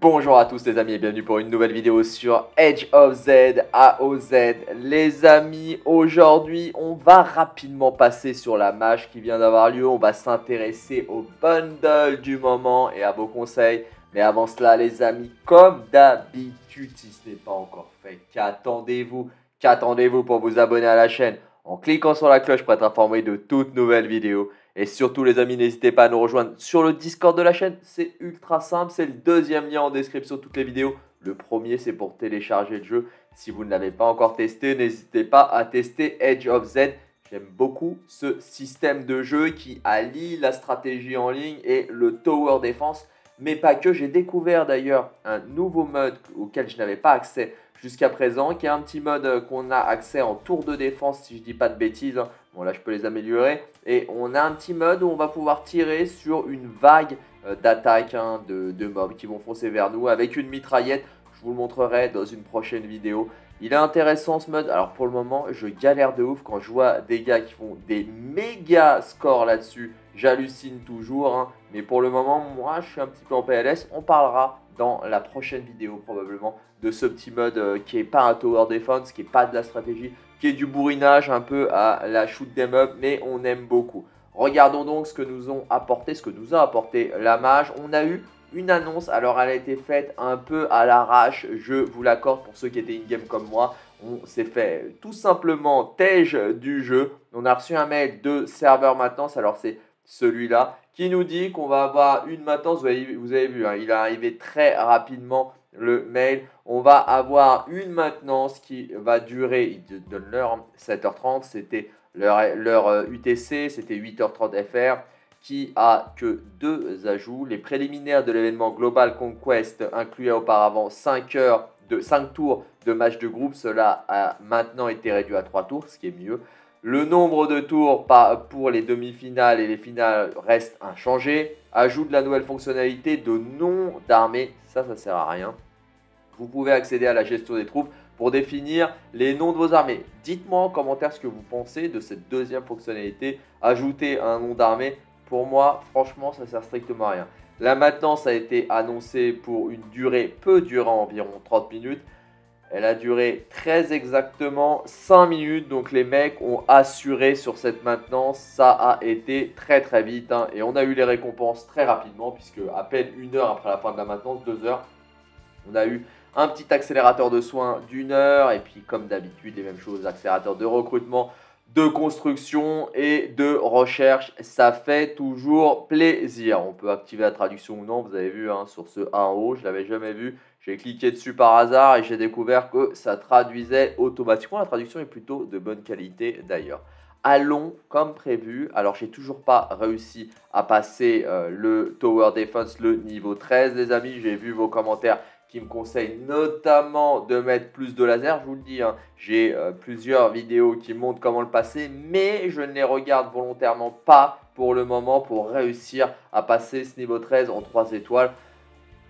Bonjour à tous les amis et bienvenue pour une nouvelle vidéo sur Edge of Z AOZ. Les amis, aujourd'hui on va rapidement passer sur la match qui vient d'avoir lieu. On va s'intéresser au bundle du moment et à vos conseils. Mais avant cela les amis, comme d'habitude, si ce n'est pas encore fait, qu'attendez-vous? Qu'attendez-vous pour vous abonner à la chaîne? En cliquant sur la cloche pour être informé de toutes nouvelles vidéos et surtout les amis, n'hésitez pas à nous rejoindre sur le Discord de la chaîne. C'est ultra simple, c'est le deuxième lien en description de toutes les vidéos. Le premier, c'est pour télécharger le jeu. Si vous ne l'avez pas encore testé, n'hésitez pas à tester Edge of Z. J'aime beaucoup ce système de jeu qui allie la stratégie en ligne et le tower defense. Mais pas que, j'ai découvert d'ailleurs un nouveau mode auquel je n'avais pas accès jusqu'à présent, qui est un petit mode qu'on a accès en tour de défense, si je dis pas de bêtises. Bon là je peux les améliorer. Et on a un petit mode où on va pouvoir tirer sur une vague euh, d'attaques hein, de, mobs qui vont foncer vers nous avec une mitraillette. Je vous le montrerai dans une prochaine vidéo. Il est intéressant ce mode. Alors pour le moment, je galère de ouf quand je vois des gars qui font des méga scores là-dessus. J'hallucine toujours. Hein. Mais pour le moment, moi, je suis un petit peu en PLS. On parlera dans la prochaine vidéo probablement de ce petit mode euh, qui est pas un tower defense, qui est pas de la stratégie, qui est du bourrinage un peu à la shoot them up, mais on aime beaucoup. Regardons donc ce que nous ont apporté, ce que nous a apporté la mage. On a eu une annonce, alors elle a été faite un peu à l'arrache, je vous l'accorde pour ceux qui étaient in-game comme moi. On s'est fait tout simplement tège du jeu. On a reçu un mail de serveur maintenance, alors c'est celui-là, qui nous dit qu'on va avoir une maintenance, vous avez, vu, hein, il est arrivé très rapidement le mail. On va avoir une maintenance qui va durer, il donne l'heure, 7h30, c'était leur UTC, c'était 8h30 FR, qui a que deux ajouts. Les préliminaires de l'événement Global Conquest incluaient auparavant 5 heures de 5 tours de match de groupe. Cela a maintenant été réduit à 3 tours, ce qui est mieux. Le nombre de tours pour les demi-finales et les finales reste inchangé. Ajoute la nouvelle fonctionnalité de nom d'armée. Ça, ça sert à rien vous pouvez accéder à la gestion des troupes pour définir les noms de vos armées. Dites-moi en commentaire ce que vous pensez de cette deuxième fonctionnalité. Ajouter un nom d'armée, pour moi, franchement, ça sert strictement à rien. La maintenance a été annoncée pour une durée peu durant environ 30 minutes. Elle a duré très exactement 5 minutes, donc les mecs ont assuré sur cette maintenance. Ça a été très très vite hein. et on a eu les récompenses très rapidement puisque à peine une heure après la fin de la maintenance, deux heures, on a eu un petit accélérateur de soins d'une heure, et puis comme d'habitude, les mêmes choses, accélérateur de recrutement, de construction et de recherche. Ça fait toujours plaisir. On peut activer la traduction ou non, vous avez vu hein, sur ce 1 en haut, je l'avais jamais vu. J'ai cliqué dessus par hasard et j'ai découvert que ça traduisait automatiquement. La traduction est plutôt de bonne qualité d'ailleurs allons comme prévu. Alors j'ai toujours pas réussi à passer euh, le Tower Defense, le niveau 13 les amis. J'ai vu vos commentaires qui me conseille notamment de mettre plus de laser. Je vous le dis, hein, j'ai euh, plusieurs vidéos qui montrent comment le passer, mais je ne les regarde volontairement pas pour le moment pour réussir à passer ce niveau 13 en 3 étoiles.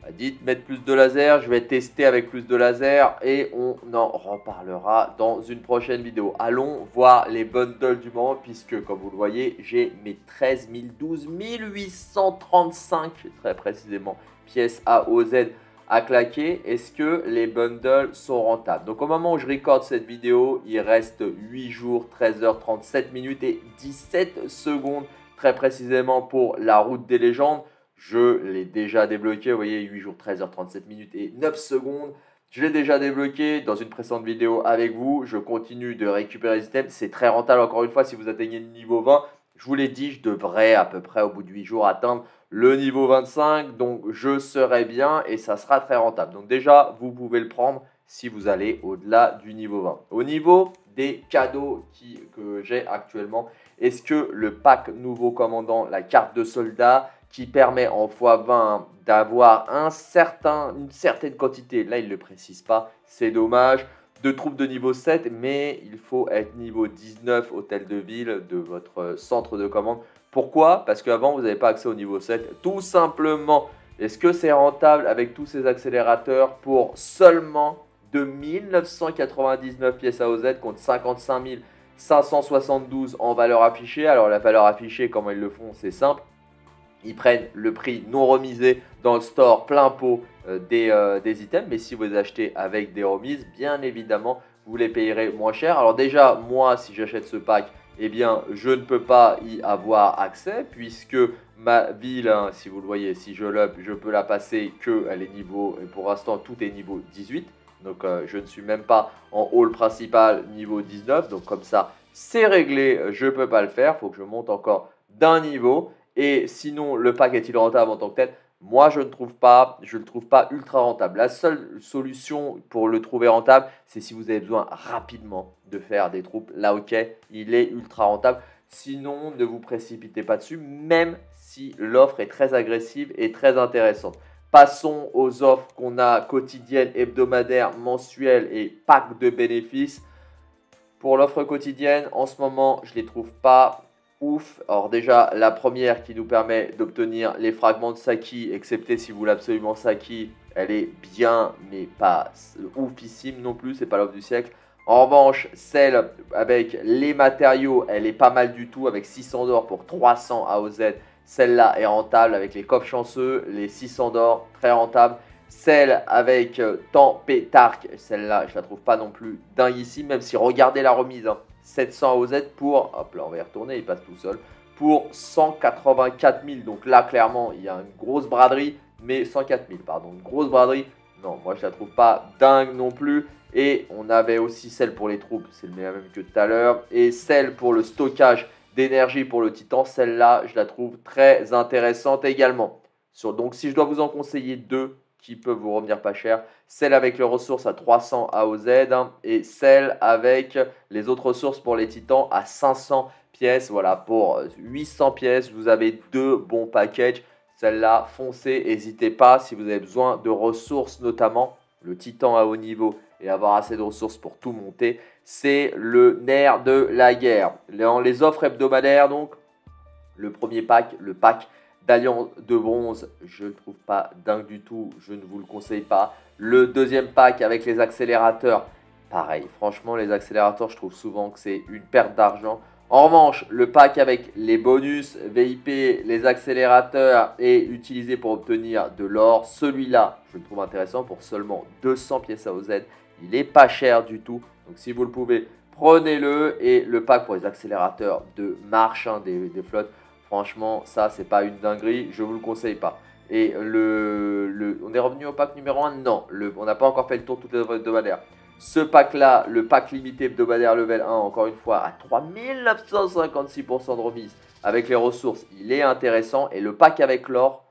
Bah, dites mettre plus de laser, je vais tester avec plus de laser et on en reparlera dans une prochaine vidéo. Allons voir les bundles du moment puisque comme vous le voyez, j'ai mes 13 000, 12 835 très précisément pièces AOZ à claquer, est-ce que les bundles sont rentables? Donc au moment où je recorde cette vidéo, il reste 8 jours, 13h37 minutes et 17 secondes très précisément pour la route des légendes. Je l'ai déjà débloqué, vous voyez 8 jours, 13h37 minutes et 9 secondes. Je l'ai déjà débloqué dans une précédente vidéo avec vous. Je continue de récupérer les items. C'est très rentable encore une fois si vous atteignez le niveau 20. Je vous l'ai dit, je devrais à peu près au bout de 8 jours atteindre le niveau 25. Donc je serai bien et ça sera très rentable. Donc déjà, vous pouvez le prendre si vous allez au-delà du niveau 20. Au niveau des cadeaux que j'ai actuellement, est-ce que le pack nouveau commandant, la carte de soldat, qui permet en x20 d'avoir un certain, une certaine quantité, là il ne le précise pas, c'est dommage, de troupes de niveau 7, mais il faut être niveau 19 hôtel de ville de votre centre de commande. Pourquoi? Parce qu'avant, vous n'avez pas accès au niveau 7. Tout simplement, est-ce que c'est rentable avec tous ces accélérateurs pour seulement 2999 pièces AOZ contre 55 572 en valeur affichée? Alors la valeur affichée, comment ils le font, c'est simple. Ils prennent le prix non remisé dans le store plein pot euh, des, euh, des, items. Mais si vous achetez avec des remises, bien évidemment, vous les payerez moins cher. Alors déjà, moi, si j'achète ce pack, eh bien, je ne peux pas y avoir accès puisque ma ville, hein, si vous le voyez, si je l'up, je peux la passer que elle est niveau, et pour l'instant, tout est niveau 18. Donc, euh, je ne suis même pas en hall principal niveau 19. Donc, comme ça, c'est réglé, je ne peux pas le faire. Il faut que je monte encore d'un niveau. Et sinon, le pack est-il rentable en tant que tel? Moi, je ne trouve pas, je le trouve pas ultra rentable. La seule solution pour le trouver rentable, c'est si vous avez besoin rapidement de faire des troupes. Là, ok, il est ultra rentable. Sinon, ne vous précipitez pas dessus, même si l'offre est très agressive et très intéressante. Passons aux offres qu'on a quotidiennes, hebdomadaires, mensuelles et pack de bénéfices. Pour l'offre quotidienne, en ce moment, je ne les trouve pas ouf. Alors déjà, la première qui nous permet d'obtenir les fragments de Saki, excepté si vous voulez absolument Saki, elle est bien, mais pas oufissime non plus, c'est pas l'offre du siècle. En revanche, celle avec les matériaux, elle est pas mal du tout, avec 600 d'or pour 300 AOZ. Celle-là est rentable avec les coffres chanceux, les 600 d'or, très rentable. Celle avec euh, Tempétarque, celle-là, je la trouve pas non plus dingue ici, même si regardez la remise. Hein. 700 OZ pour, hop là on va y retourner, il passe tout seul, pour 184 000. Donc là clairement il y a une grosse braderie, mais 104 000 pardon, une grosse braderie. Non, moi je la trouve pas dingue non plus. Et on avait aussi celle pour les troupes, c'est le même que tout à l'heure. Et celle pour le stockage d'énergie pour le titan, celle-là je la trouve très intéressante également. Donc si je dois vous en conseiller deux, qui peuvent vous revenir pas cher. Celle avec les ressources à 300 AOZ hein, et celle avec les autres ressources pour les titans à 500 pièces. Voilà, pour 800 pièces, vous avez deux bons packages. Celle-là, foncez, n'hésitez pas si vous avez besoin de ressources, notamment le titan à haut niveau et avoir assez de ressources pour tout monter. C'est le nerf de la guerre. Les offres hebdomadaires, donc, le premier pack, le pack d'Alliance de bronze, je ne trouve pas dingue du tout, je ne vous le conseille pas. Le deuxième pack avec les accélérateurs, pareil, franchement les accélérateurs je trouve souvent que c'est une perte d'argent. En revanche, le pack avec les bonus VIP, les accélérateurs et utilisé pour obtenir de l'or, celui-là, je le trouve intéressant pour seulement 200 pièces à OZ. Il est pas cher du tout, donc si vous le pouvez, prenez-le. Et le pack pour les accélérateurs de marche hein, des flottes, Franchement, ça, c'est pas une dinguerie. Je vous le conseille pas. Et le, on est revenu au pack numéro 1 Non, le, on n'a pas encore fait le tour de toutes les hebdomadaires. Ce pack-là, le pack limité hebdomadaire level 1, encore une fois, à 3956% de remise avec les ressources, il est intéressant. Et le pack avec l'or,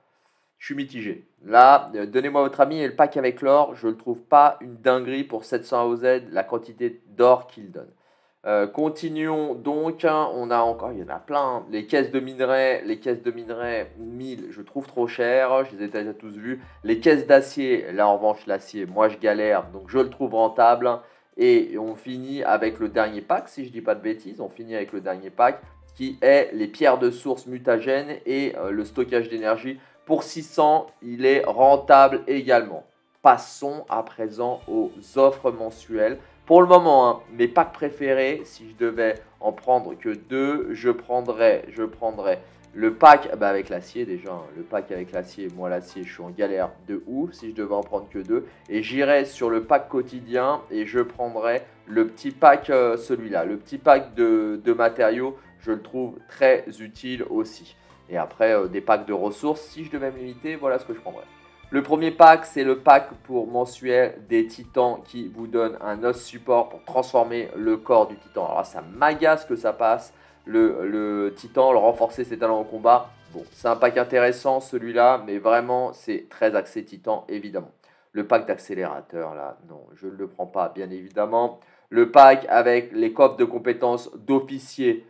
je suis mitigé. Là, euh, donnez-moi votre ami et le pack avec l'or, je ne le trouve pas une dinguerie pour 700 OZ, la quantité d'or qu'il donne. Euh, continuons donc, hein, on a encore, il y en a plein, les caisses de minerais, les caisses de minerais 1000, je trouve trop cher, je les ai déjà tous vus. Les caisses d'acier, là en revanche l'acier, moi je galère, donc je le trouve rentable. Et on finit avec le dernier pack, si je dis pas de bêtises, on finit avec le dernier pack qui est les pierres de source mutagènes et euh, le stockage d'énergie. Pour 600, il est rentable également. Passons à présent aux offres mensuelles. Pour le moment, hein, mes packs préférés, si je devais en prendre que deux, je prendrais, je prendrais le pack bah avec l'acier déjà. Hein, le pack avec l'acier, moi l'acier, je suis en galère de ouf si je devais en prendre que deux. Et j'irais sur le pack quotidien et je prendrais le petit pack, euh, celui-là. Le petit pack de, matériaux, je le trouve très utile aussi. Et après, euh, des packs de ressources, si je devais me limiter, voilà ce que je prendrais. Le premier pack, c'est le pack pour mensuel des titans qui vous donne un os support pour transformer le corps du titan. Alors ça m'agace que ça passe. Le, titan, le renforcer ses talents au combat. Bon, c'est un pack intéressant celui-là, mais vraiment, c'est très axé titan, évidemment. Le pack d'accélérateur, là, non, je ne le prends pas, bien évidemment. Le pack avec les coffres de compétences d'officier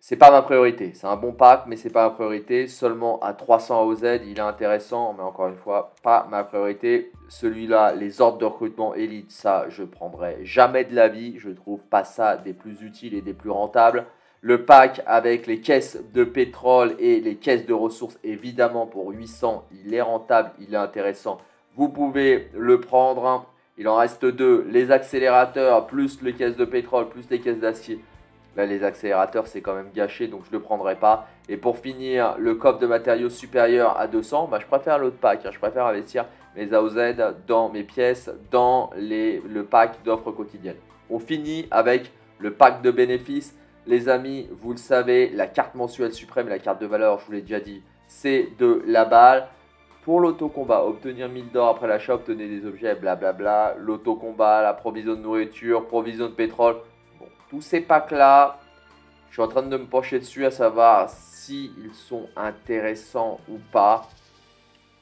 c'est pas ma priorité. C'est un bon pack, mais c'est pas ma priorité. Seulement à 300 OZ, il est intéressant, mais encore une fois, pas ma priorité. Celui-là, les ordres de recrutement élite, ça, je prendrai jamais de la vie. Je trouve pas ça des plus utiles et des plus rentables. Le pack avec les caisses de pétrole et les caisses de ressources, évidemment, pour 800, il est rentable, il est intéressant. Vous pouvez le prendre. Il en reste deux. Les accélérateurs, plus les caisses de pétrole, plus les caisses d'acier Là, les accélérateurs, c'est quand même gâché, donc je ne le prendrai pas. Et pour finir, le coffre de matériaux supérieur à 200, bah, je préfère l'autre pack. Hein. Je préfère investir mes AOZ dans mes pièces, dans le pack d'offres quotidiennes. On finit avec le pack de bénéfices. Les amis, vous le savez, la carte mensuelle suprême, la carte de valeur, je vous l'ai déjà dit, c'est de la balle. Pour l'autocombat, obtenir 1000 d'or après l'achat, obtenez des objets, blablabla. L'autocombat, la provision de nourriture, provision de pétrole. Tous ces packs-là, je suis en train de me pencher dessus à savoir s'ils sont intéressants ou pas.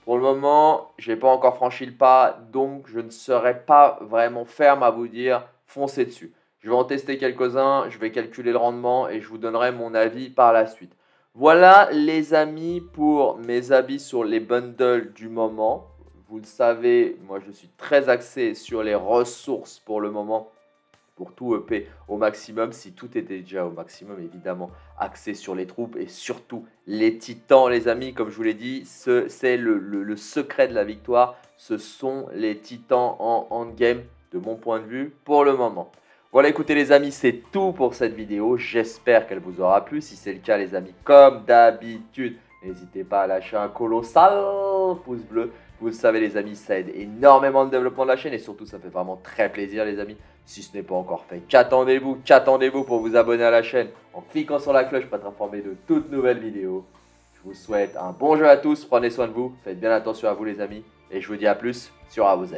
Pour le moment, je n'ai pas encore franchi le pas, donc je ne serai pas vraiment ferme à vous dire foncez dessus. Je vais en tester quelques-uns, je vais calculer le rendement et je vous donnerai mon avis par la suite. Voilà les amis pour mes avis sur les bundles du moment. Vous le savez, moi je suis très axé sur les ressources pour le moment pour tout EP au maximum. Si tout était déjà au maximum, évidemment, axé sur les troupes et surtout les titans, les amis. Comme je vous l'ai dit, c'est le, secret de la victoire. Ce sont les titans en endgame, de mon point de vue, pour le moment. Voilà, écoutez les amis, c'est tout pour cette vidéo. J'espère qu'elle vous aura plu. Si c'est le cas, les amis, comme d'habitude, n'hésitez pas à lâcher un colossal pouce bleu. Vous le savez, les amis, ça aide énormément le développement de la chaîne et surtout, ça fait vraiment très plaisir, les amis. Si ce n'est pas encore fait, qu'attendez-vous Qu'attendez-vous pour vous abonner à la chaîne en cliquant sur la cloche pour être informé de toutes nouvelles vidéos Je vous souhaite un bon jeu à tous. Prenez soin de vous. Faites bien attention à vous, les amis. Et je vous dis à plus sur AOZ.